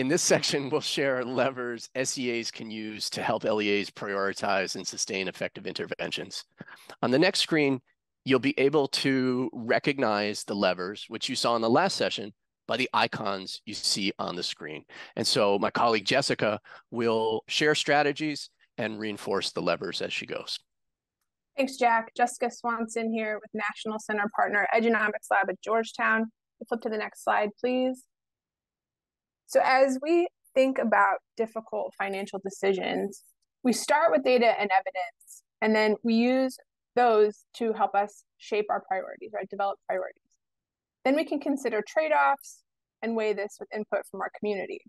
In this section, we'll share levers SEAs can use to help LEAs prioritize and sustain effective interventions. On the next screen, you'll be able to recognize the levers, which you saw in the last session, by the icons you see on the screen. And so my colleague Jessica will share strategies and reinforce the levers as she goes. Thanks, Jack. Jessica Swanson here with National Center Partner Edunomics Lab at Georgetown. Flip to the next slide, please. So as we think about difficult financial decisions, we start with data and evidence, and then we use those to help us shape our priorities, right? Develop priorities. Then we can consider trade-offs and weigh this with input from our community.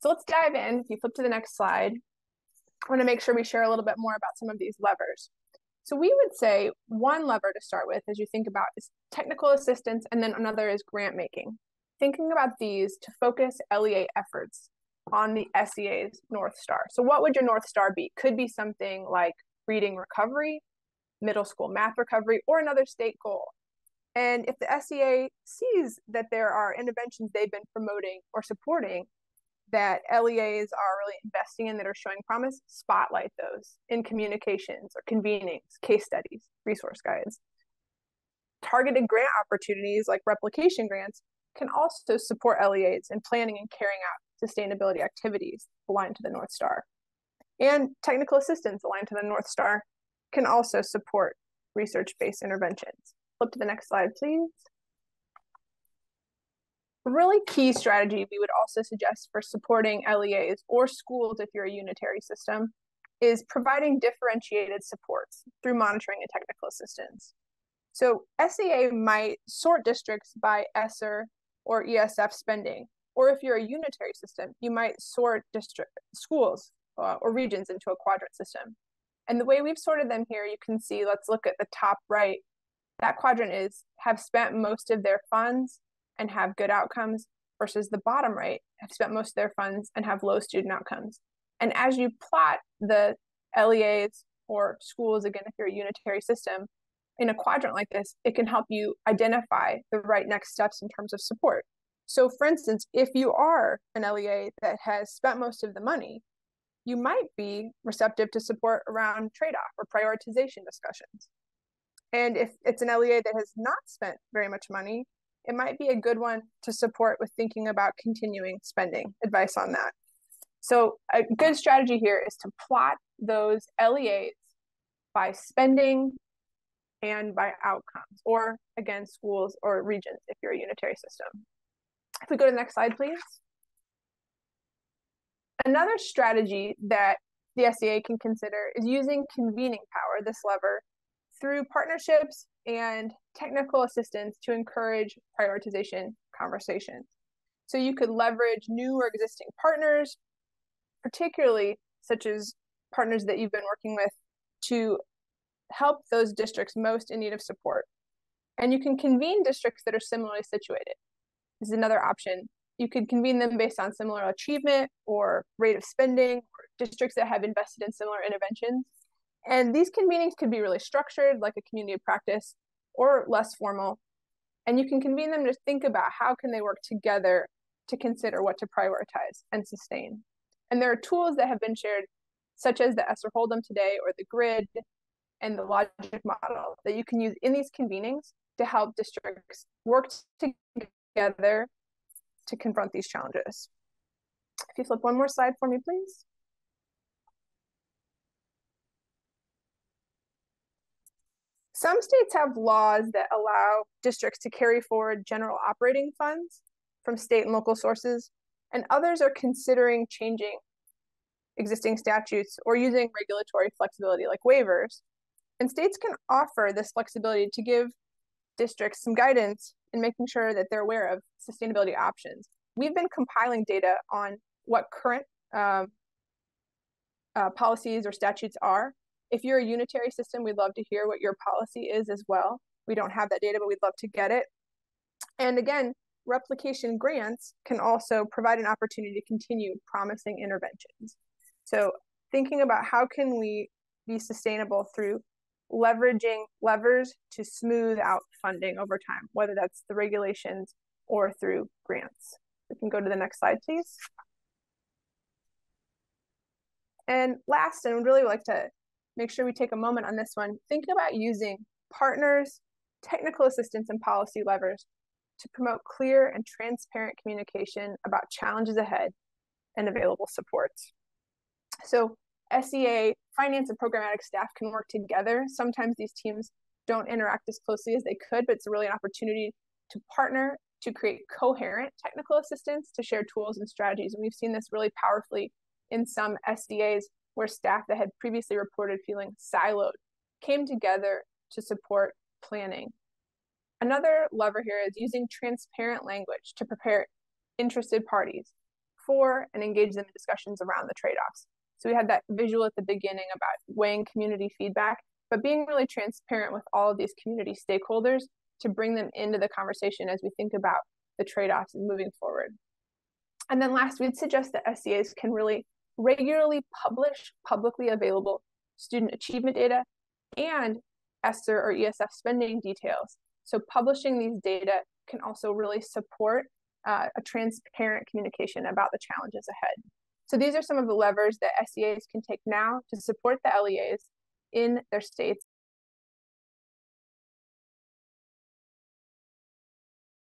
So let's dive in. If you flip to the next slide, I want to make sure we share a little bit more about some of these levers. So we would say one lever to start with as you think about is technical assistance, and then another is grant making. Thinking about these to focus LEA efforts on the SEA's North Star. So what would your North Star be? Could be something like reading recovery, middle school math recovery, or another state goal. And if the SEA sees that there are interventions they've been promoting or supporting that LEAs are really investing in that are showing promise, spotlight those in communications or convenings, case studies, resource guides. Targeted grant opportunities like replication grants can also support LEAs in planning and carrying out sustainability activities aligned to the North Star. And technical assistance aligned to the North Star can also support research-based interventions. Flip to the next slide, please. A really key strategy we would also suggest for supporting LEAs or schools if you're a unitary system is providing differentiated supports through monitoring and technical assistance. So SEA might sort districts by ESSER or ESF spending, or if you're a unitary system, you might sort district schools uh, or regions into a quadrant system. And the way we've sorted them here, you can see, let's look at the top right. That quadrant is have spent most of their funds and have good outcomes versus the bottom right have spent most of their funds and have low student outcomes. And as you plot the LEAs or schools, again, if you're a unitary system, in a quadrant like this, it can help you identify the right next steps in terms of support. So, for instance, if you are an LEA that has spent most of the money, you might be receptive to support around trade off or prioritization discussions. And if it's an LEA that has not spent very much money, it might be a good one to support with thinking about continuing spending. Advice on that. So, a good strategy here is to plot those LEAs by spending and by outcomes, or again, schools or regions if you're a unitary system. If we go to the next slide, please. Another strategy that the SEA can consider is using convening power, this lever, through partnerships and technical assistance to encourage prioritization conversations. So you could leverage new or existing partners, particularly such as partners that you've been working with to help those districts most in need of support. And you can convene districts that are similarly situated. This is another option you could convene them based on similar achievement or rate of spending or districts that have invested in similar interventions. And these convenings could be really structured, like a community of practice, or less formal. And you can convene them to think about how can they work together to consider what to prioritize and sustain. And there are tools that have been shared, such as the ESSER Hold'em today or the grid and the logic model that you can use in these convenings to help districts work together to confront these challenges. If you flip one more slide for me, please. Some states have laws that allow districts to carry forward general operating funds from state and local sources, and others are considering changing existing statutes or using regulatory flexibility like waivers. And states can offer this flexibility to give districts some guidance in making sure that they're aware of sustainability options. We've been compiling data on what current um, uh, policies or statutes are. If you're a unitary system, we'd love to hear what your policy is as well. We don't have that data, but we'd love to get it. And again, replication grants can also provide an opportunity to continue promising interventions. So thinking about how can we be sustainable through leveraging levers to smooth out funding over time, whether that's the regulations or through grants. We can go to the next slide, please. And last, and would really like to make sure we take a moment on this one, think about using partners, technical assistance, and policy levers to promote clear and transparent communication about challenges ahead and available supports. So SEA finance and programmatic staff can work together. Sometimes these teams don't interact as closely as they could, but it's really an opportunity to partner to create coherent technical assistance to share tools and strategies. And we've seen this really powerfully in some SDAs where staff that had previously reported feeling siloed came together to support planning. Another lever here is using transparent language to prepare interested parties for and engage them in discussions around the trade-offs. So we had that visual at the beginning about weighing community feedback, but being really transparent with all of these community stakeholders to bring them into the conversation as we think about the trade-offs and moving forward. And then last, we'd suggest that SEAs can really regularly publish publicly available student achievement data and ESSER or ESF spending details. So publishing these data can also really support uh, a transparent communication about the challenges ahead. So these are some of the levers that SEAs can take now to support the LEAs in their states